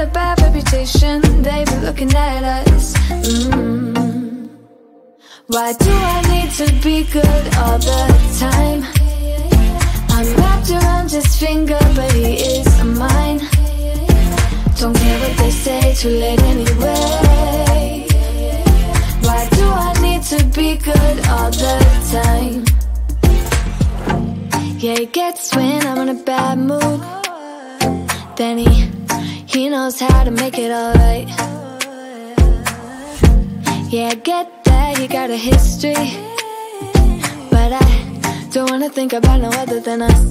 got a bad reputation. They be looking at us. Mm. Why do I need to be good all the time? I'm wrapped around his finger, but he is mine. Don't care what they say, too late anyway. Why do I need to be good all the time? Yeah, he gets when I'm in a bad mood. Then he, he knows how to make it alright. Yeah, I get that he got a history. But I don't wanna think about no other than us.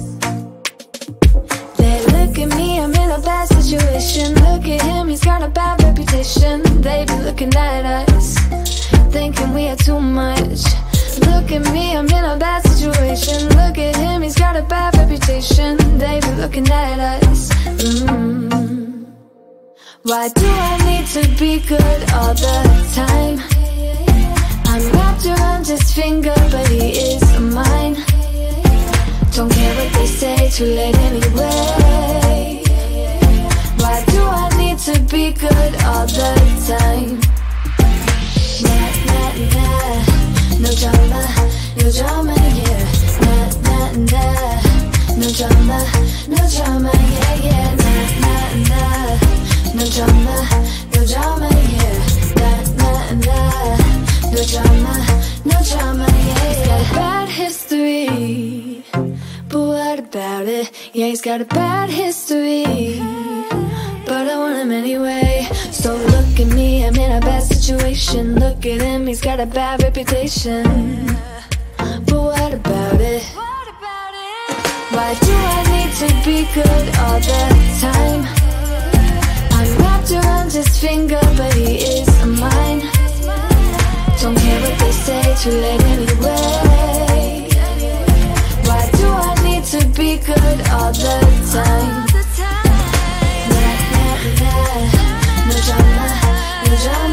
They look at me, I'm in a bad situation. Look at him, he's got a bad reputation. They be looking at us, thinking we are too much. Look at me, I'm in a bad situation. Look at him, he's got a bad reputation. They be looking at us. Mm. Why do I need to be good all the time? I'm wrapped around his finger, but he is mine. Don't care what they say, too late anyway. Why do I need to be good all the time? Nah, nah, nah, no drama, no drama, yeah. Nah, nah, nah, no drama, no drama, yeah, yeah, nah, nah, nah. No drama, no drama, yeah, nah, nah, nah. No drama, no drama, yeah, bad history, but what about it? Yeah, he's got a bad history, but I want him anyway. So look at me, I'm in a bad situation. Look at him, he's got a bad reputation. But what about it? Why do I need to be good all the time? Wrapped around his finger, but he is mine. Don't care what they say, too late anyway. Why do I need to be good all the time? Nah, nah, nah. No drama, no drama,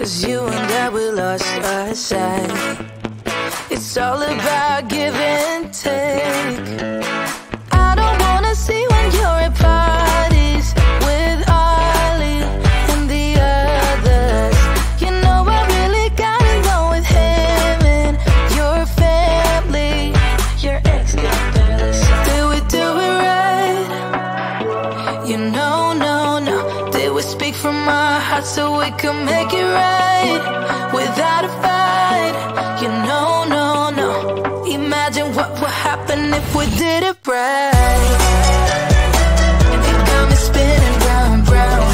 Cause you and I, we lost our sight. It's all about give and take. It would speak from my heart so we could make it right without a fight. You know, no, no. Imagine what would happen if we did it right. Got me spinning round, round.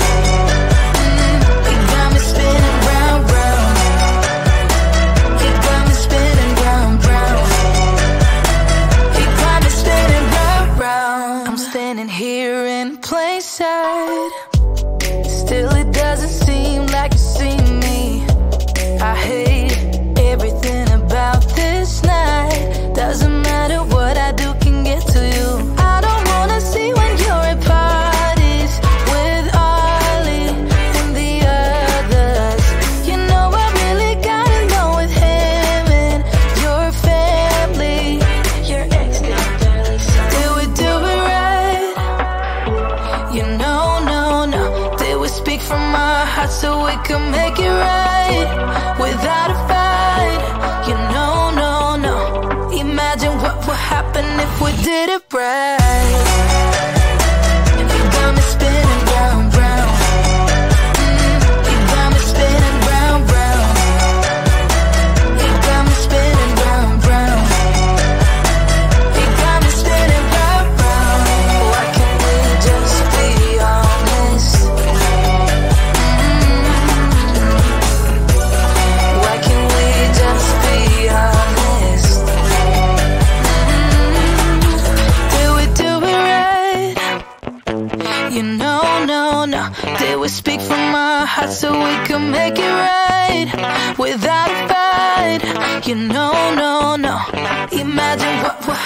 Standing here in plain sight Still, it doesn't seem like you see me. I hate. Speak from my heart so we can make it right without a fight. You know, no, no. Imagine what would happen if we did it right.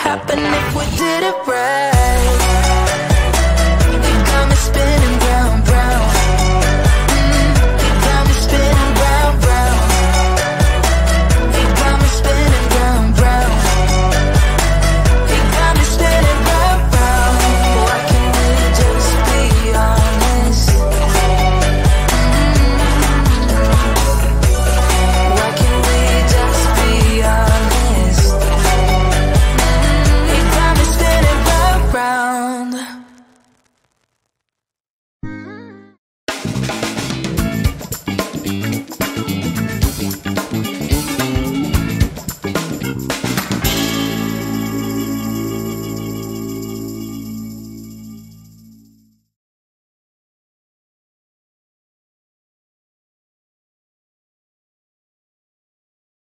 happen if we did it right.